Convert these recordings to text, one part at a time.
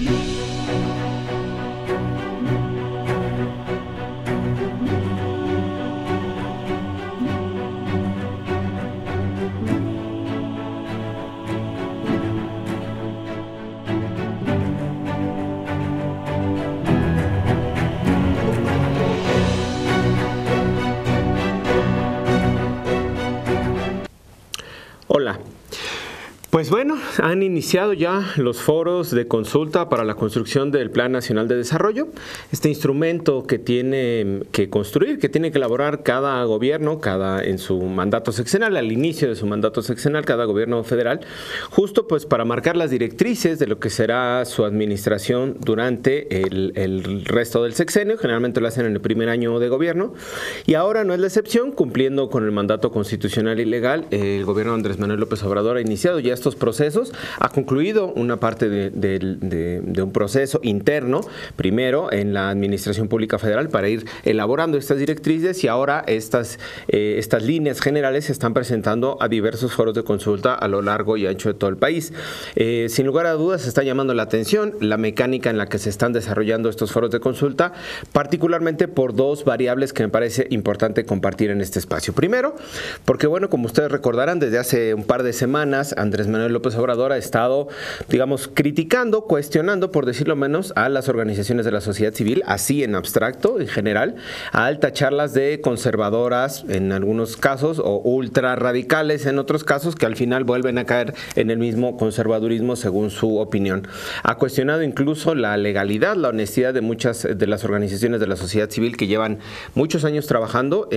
Thank. Pues bueno, han iniciado ya los foros de consulta para la construcción del Plan Nacional de Desarrollo, este instrumento que tiene que construir, que tiene que elaborar cada gobierno, cada en su mandato sexenal, al inicio de su mandato sexenal, cada gobierno federal, justo pues para marcar las directrices de lo que será su administración durante el, el resto del sexenio, generalmente lo hacen en el primer año de gobierno, y ahora no es la excepción, cumpliendo con el mandato constitucional y legal, el gobierno de Andrés Manuel López Obrador ha iniciado ya estos procesos. Ha concluido una parte de, un proceso interno, primero en la Administración Pública Federal, para ir elaborando estas directrices y ahora estas, eh, estas líneas generales se están presentando a diversos foros de consulta a lo largo y ancho de todo el país. Eh, sin lugar a dudas, está llamando la atención la mecánica en la que se están desarrollando estos foros de consulta, particularmente por dos variables que me parece importante compartir en este espacio. Primero, porque bueno, como ustedes recordarán, desde hace un par de semanas, Andrés Manuel López Obrador ha estado, digamos, criticando, cuestionando, por decirlo menos, a las organizaciones de la sociedad civil, así en abstracto, en general, al tacharlas de conservadoras en algunos casos o ultra radicales en otros casos, que al final vuelven a caer en el mismo conservadurismo según su opinión. Ha cuestionado incluso la legalidad, la honestidad de muchas de las organizaciones de la sociedad civil que llevan muchos años trabajando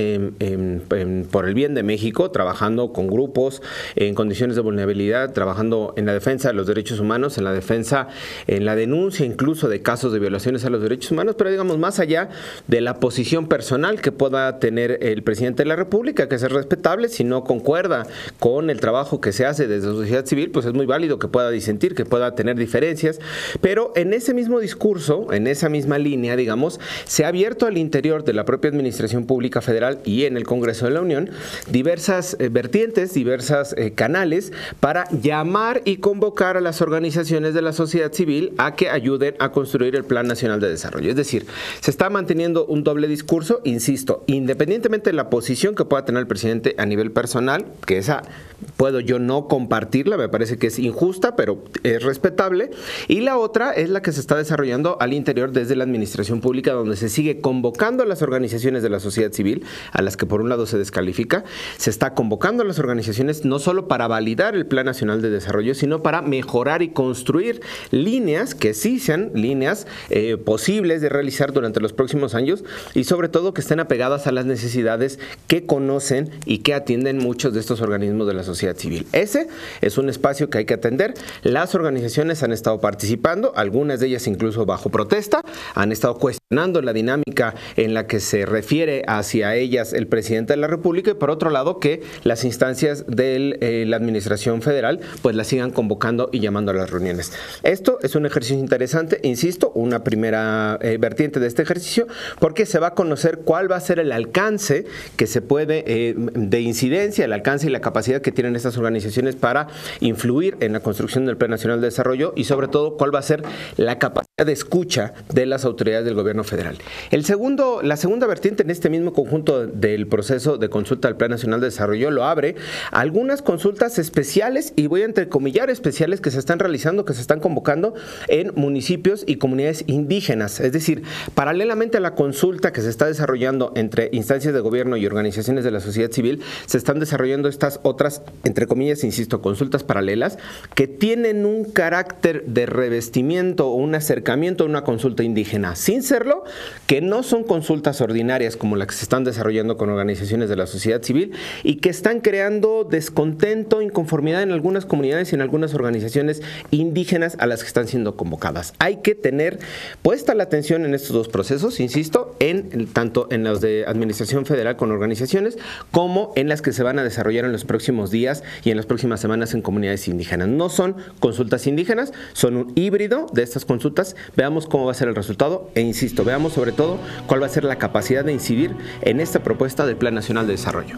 por el bien de México, trabajando con grupos en condiciones de vulnerabilidad, trabajando en la defensa de los derechos humanos, en la defensa, en la denuncia incluso de casos de violaciones a los derechos humanos, pero digamos más allá de la posición personal que pueda tener el presidente de la República, que es respetable, si no concuerda con el trabajo que se hace desde la sociedad civil, pues es muy válido que pueda disentir, que pueda tener diferencias, pero en ese mismo discurso, en esa misma línea, digamos, se ha abierto al interior de la propia Administración Pública Federal y en el Congreso de la Unión diversas eh, vertientes, diversas eh, canales para llamar y convocar a las organizaciones de la sociedad civil a que ayuden a construir el Plan Nacional de Desarrollo. Es decir, se está manteniendo un doble discurso, insisto, independientemente de la posición que pueda tener el presidente a nivel personal, que esa puedo yo no compartirla, me parece que es injusta, pero es respetable, y la otra es la que se está desarrollando al interior desde la administración pública, donde se sigue convocando a las organizaciones de la sociedad civil, a las que por un lado se descalifica, se está convocando a las organizaciones no solo para validar el Plan Nacional de Desarrollo, sino para mejorar y construir líneas que sí sean líneas eh, posibles de realizar durante los próximos años y sobre todo que estén apegadas a las necesidades que conocen y que atienden muchos de estos organismos de la sociedad civil. Ese es un espacio que hay que atender. Las organizaciones han estado participando, algunas de ellas incluso bajo protesta, han estado cuestionando la dinámica en la que se refiere hacia ellas el presidente de la República y por otro lado que las instancias de eh, la Administración Federal pues la sigan convocando y llamando a las reuniones. Esto es un ejercicio interesante, insisto, una primera eh, vertiente de este ejercicio, porque se va a conocer cuál va a ser el alcance que se puede, eh, de incidencia, el alcance y la capacidad que tienen estas organizaciones para influir en la construcción del Plan Nacional de Desarrollo y sobre todo cuál va a ser la capacidad de escucha de las autoridades del gobierno federal. El segundo, la segunda vertiente en este mismo conjunto del proceso de consulta al Plan Nacional de Desarrollo lo abre algunas consultas especiales voy a entrecomillar especiales que se están realizando, que se están convocando en municipios y comunidades indígenas. Es decir, paralelamente a la consulta que se está desarrollando entre instancias de gobierno y organizaciones de la sociedad civil, se están desarrollando estas otras, entre comillas, insisto, consultas paralelas que tienen un carácter de revestimiento o un acercamiento a una consulta indígena, sin serlo, que no son consultas ordinarias como las que se están desarrollando con organizaciones de la sociedad civil y que están creando descontento, inconformidad en algunas comunidades y en algunas organizaciones indígenas a las que están siendo convocadas. Hay que tener puesta la atención en estos dos procesos, insisto, en tanto en los de administración federal con organizaciones como en las que se van a desarrollar en los próximos días y en las próximas semanas en comunidades indígenas. No son consultas indígenas, son un híbrido de estas consultas. Veamos cómo va a ser el resultado e insisto, veamos sobre todo cuál va a ser la capacidad de incidir en esta propuesta del Plan Nacional de Desarrollo.